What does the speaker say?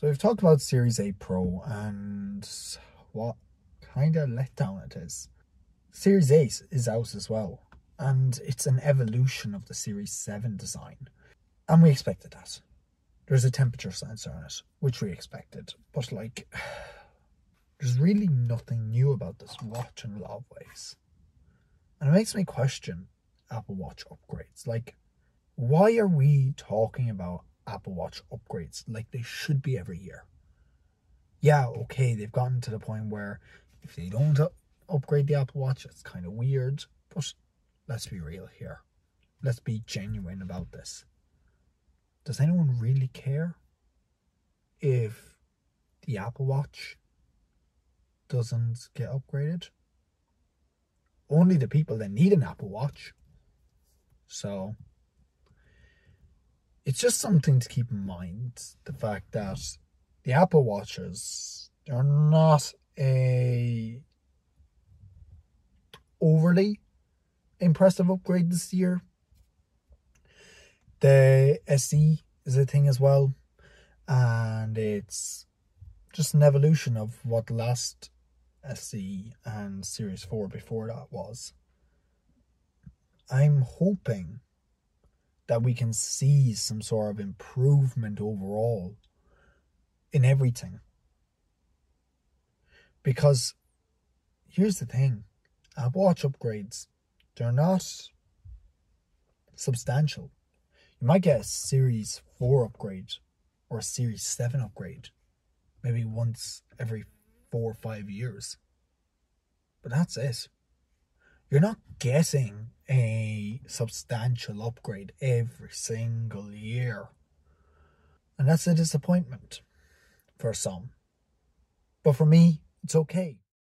So we've talked about Series 8 Pro and what kind of letdown it is. Series 8 is out as well, and it's an evolution of the Series 7 design. And we expected that. There's a temperature sensor on it, which we expected. But like, there's really nothing new about this watch in a lot of ways. And it makes me question Apple Watch upgrades. Like, why are we talking about Apple Watch upgrades like they should be every year? Yeah, okay, they've gotten to the point where if they don't upgrade the Apple Watch, it's kind of weird. But let's be real here. Let's be genuine about this. Does anyone really care if the Apple Watch doesn't get upgraded? Only the people that need an Apple Watch. So it's just something to keep in mind. The fact that the Apple Watches are not a overly impressive upgrade this year. The SE is a thing as well, and it's just an evolution of what the last SE and Series 4 before that was. I'm hoping that we can see some sort of improvement overall in everything. Because here's the thing Apple Watch upgrades, they're not substantial. You might get a Series 4 upgrade or a Series 7 upgrade, maybe once every four or five years. But that's it. You're not getting substantial upgrade every single year. And that's a disappointment for some. But for me, it's okay.